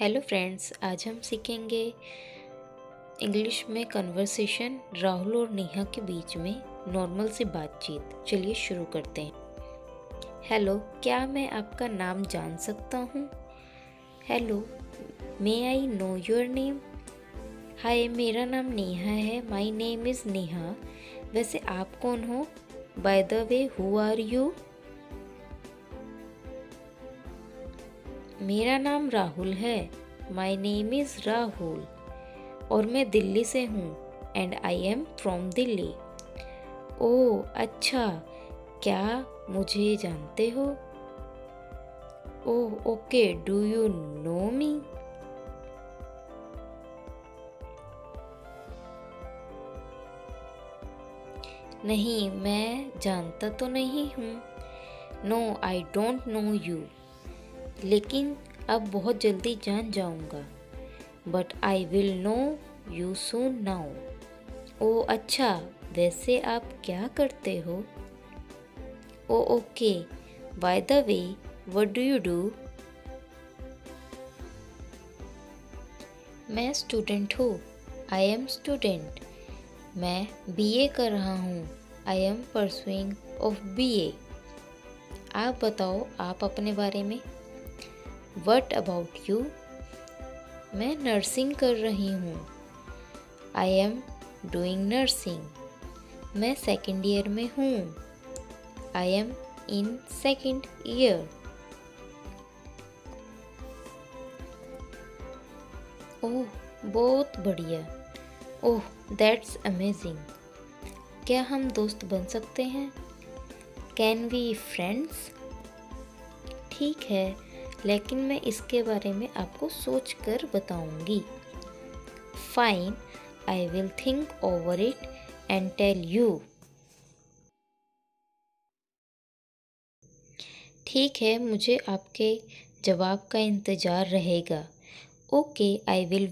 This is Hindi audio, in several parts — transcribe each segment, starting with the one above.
हेलो फ्रेंड्स आज हम सीखेंगे इंग्लिश में कन्वर्सेशन राहुल और नेहा के बीच में नॉर्मल सी बातचीत। चलिए शुरू करते हैं। हेलो क्या मैं आपका नाम जान सकता हूँ? Hello may I know your name hi मेरा नाम नेहा है। My name is Neha. वैसे आप कौन हो? By the way who are you मेरा नाम राहुल है। माई नेम इज़ राहुल और मैं दिल्ली से हूँ and I am from Delhi. Oh अच्छा क्या मुझे जानते हो? ओह okay do you know me नहीं, मैं जानता तो नहीं हूँ। No I don't know you लेकिन अब बहुत जल्दी जान जाऊँगा। But I will know you soon now oh अच्छा वैसे आप क्या करते हो? ओ, okay by the way what do you do मैं स्टूडेंट हूँ। आई एम स्टूडेंट मैं बीए कर रहा हूँ। I am pursuing of BA आप बताओ, आप अपने बारे में? वट अबाउट यू मैं नर्सिंग कर रही हूँ। आई एम डूइंग नर्सिंग मैं सेकेंड ईयर में हूँ। I am in second year oh, बहुत बढ़िया। ओह दैट्स अमेजिंग क्या हम दोस्त बन सकते हैं? कैन वी फ्रेंड्स ठीक है। लेकिन मैं इसके बारे में आपको सोच कर बताऊँगी। Fine I will think over it and tell you ठीक है, मुझे आपके जवाब का इंतज़ार रहेगा। Okay I will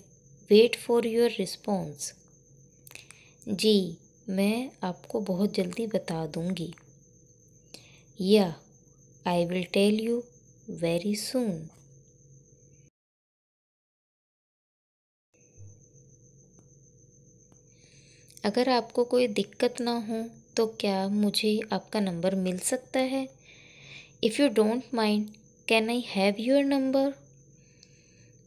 wait for your response जी, मैं आपको बहुत जल्दी बता दूँगी। या I will tell you very soon. अगर आपको कोई दिक्कत ना हो तो क्या मुझे आपका नंबर मिल सकता है? If you don't mind can I have your number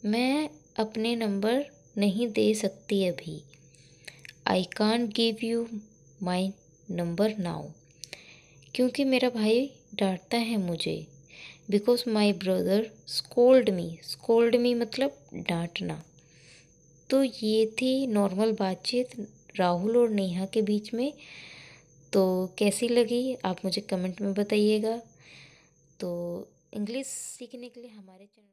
मैं अपने नंबर नहीं दे सकती अभी। I can't give you my number now क्योंकि मेरा भाई डांटता है मुझे। Because my brother scold me scold me मतलब डांटना। तो ये थी नॉर्मल बातचीत राहुल और नेहा के बीच में। तो कैसी लगी? आप मुझे कमेंट में बताइएगा। तो इंग्लिश सीखने के लिए हमारे चैनल